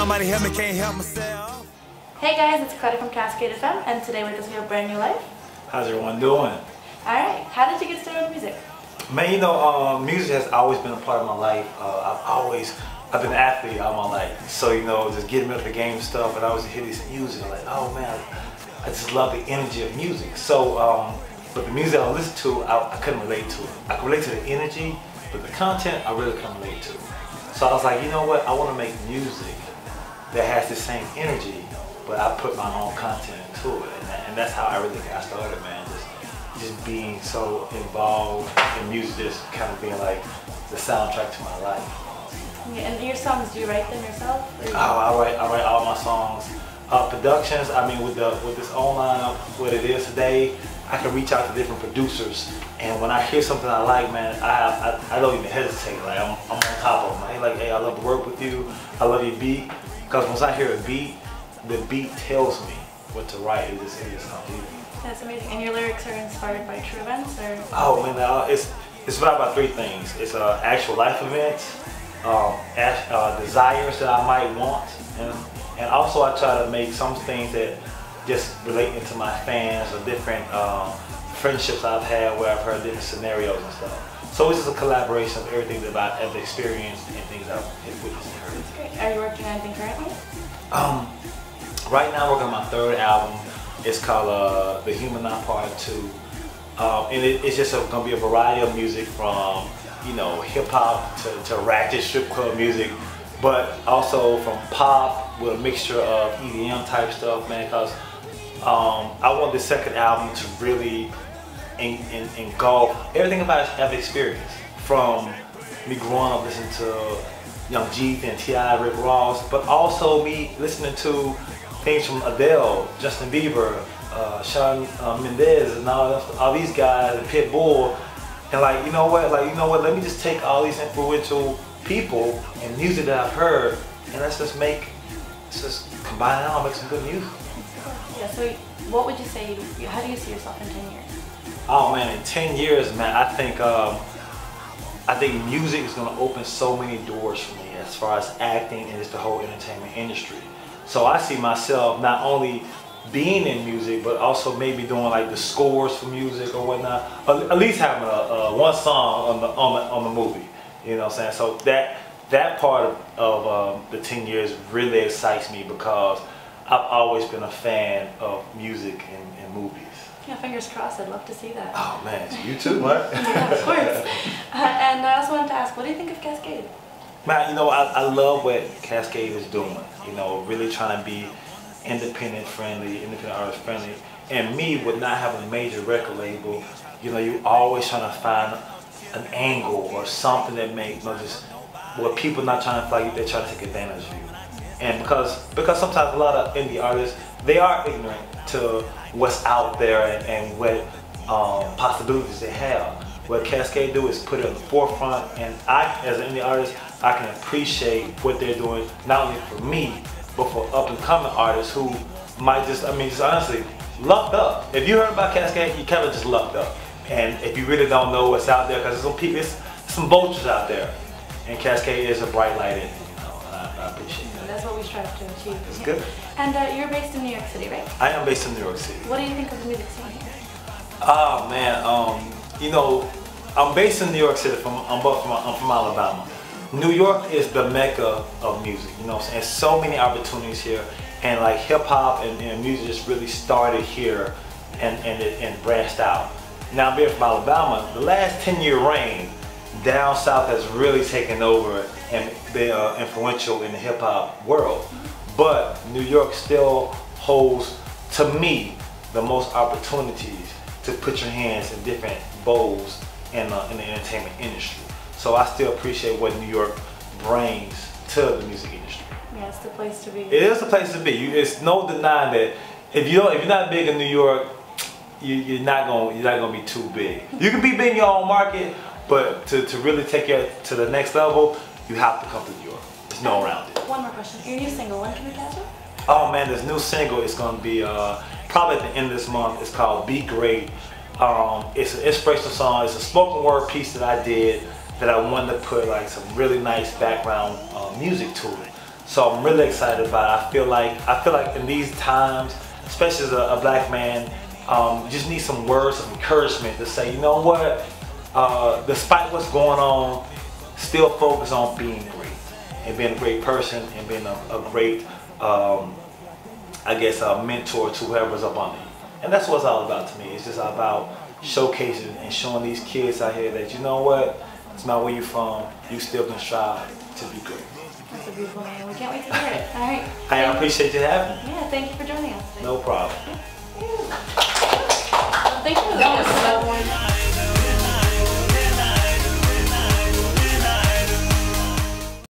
somebody help me, can't help myself. Hey guys, it's Claudia from Cascade FM, and today with us we have BraNNue LIFE. How's everyone doing? Alright, how did you get started with music? Man, you know, um, music has always been a part of my life. Uh, I've always, I've been an athlete all my life. So, you know, just getting up the game and stuff, and I always hear this music, like, oh man, I just love the energy of music. So, um, but the music I listen to, I, I couldn't relate to it. I could relate to the energy, but the content, I really couldn't relate to. So I was like, you know what, I want to make music that has the same energy, but I put my own content into it. And, that, and that's how I really got started, man. Just, just being so involved in music, just kind of being like the soundtrack to my life. Yeah, and your songs, do you write them yourself? or- Oh, I write, I write all my songs. Uh, productions, I mean, with the with this online, what it is today, I can reach out to different producers, and when I hear something I like, man, I I, I don't even hesitate. Like I'm, I'm on top of them. I like, hey, I love to work with you. I love your beat, because once I hear a beat, the beat tells me what to write. It just it just easy. That's amazing. And your lyrics are inspired by true events, or? Oh man, uh, it's it's about about three things. It's uh, actual life events, um, act- uh, desires that I might want, and and also I try to make some things that just relate into my fans or different um, friendships I've had where I've heard different scenarios and stuff. So it's just a collaboration of everything that I've ever experienced and things I've witnessed and heard. Great. Are you working on anything currently? Um, right now, I'm working on my third album. It's called uh, The Human Not Part Two, um, and it, it's just gonna be a variety of music from you know hip hop to, to ratchet strip club music, but also from pop with a mixture of EDM type stuff, man. Because um, I want the second album to really en- en- engulf everything about I've experienced from me growing up listening to Young Jeezy and T.I., Rick Ross, but also me listening to things from Adele, Justin Bieber, uh, Shawn uh, Mendes, and all, all these guys, and Pitbull, and like, you know what, like, you know what, let me just take all these influential people and music that I've heard, and let's just make, let's just combine it all, make some good music. Yeah, so what would you say, how do you see yourself in 10 years? Oh man, in 10 years, man, I think um, I think music is gonna open so many doors for me as far as acting and just the whole entertainment industry. So I see myself not only being in music, but also maybe doing like the scores for music or whatnot. At least having a, a one song on the on the on the movie. You know what I'm saying? So that that part of, of um, the 10 years really excites me because I've always been a fan of music and, and movies. Yeah, fingers crossed, I'd love to see that. Oh man, you too, right? Yeah, of course. Uh, and I also wanted to ask, what do you think of Cascade? Man, you know, I, I love what Cascade is doing. You know, really trying to be independent friendly, independent artist friendly. And me, with not having a major record label, you know, you always trying to find an angle or something that makes, you know, just where people not trying to fight you, they're trying to take advantage of you. And because because sometimes a lot of indie artists they are ignorant to what's out there and, and what um, possibilities they have. What Cascade do is put it on the forefront, and I, as an indie artist, I can appreciate what they're doing not only for me, but for up and coming artists who might just, I mean, just honestly, lucked up. If you heard about Cascade, you kind of just lucked up. And if you really don't know what's out there, because there's some people, some vultures out there, and Cascade is a bright light in it, That's what we strive to achieve. It's Yeah. good. And uh, you're based in New York City, right? I am based in New York City. What do you think of the music scene here? Oh man, um, you know, I'm based in New York City. From I'm from I'm from Alabama. New York is the mecca of music. You know, what I'm saying so many opportunities here, and like hip hop and, and music just really started here, and and it and branched out. Now being from Alabama, the last 10 year reign down south has really taken over and been uh, influential in the hip hop world. But New York still holds, to me, the most opportunities to put your hands in different bowls in, uh, in the entertainment industry. So I still appreciate what New York brings to the music industry. Yeah, it's the place to be. It is the place to be. You, it's no denying that if you don't, if you're not big in New York, you, you're not gonna you're not gonna be too big. You can be big in your own market, but to, to really take it to the next level, you have to come to New York. There's no around it. One more question. Your new single, when can we catch it? Oh man, this new single is gonna be uh, probably at the end of this month. It's called Be Great. Um, it's an inspirational song. It's a spoken word piece that I did that I wanted to put like some really nice background uh, music to it. So I'm really excited about it. I feel like I feel like in these times, especially as a, a black man, um, you just need some words of encouragement to say, you know what, uh, despite what's going on, still focus on being great and being a great person and being a, a great, um, I guess, a mentor to whoever's up on me. And that's what it's all about to me. It's just about showcasing and showing these kids out here that, you know what, it's not where you're from, you still can strive to be great. That's a beautiful name. We can't wait to hear it. All right. Hey, I appreciate you having me. Yeah, thank you for joining us. Today. No problem.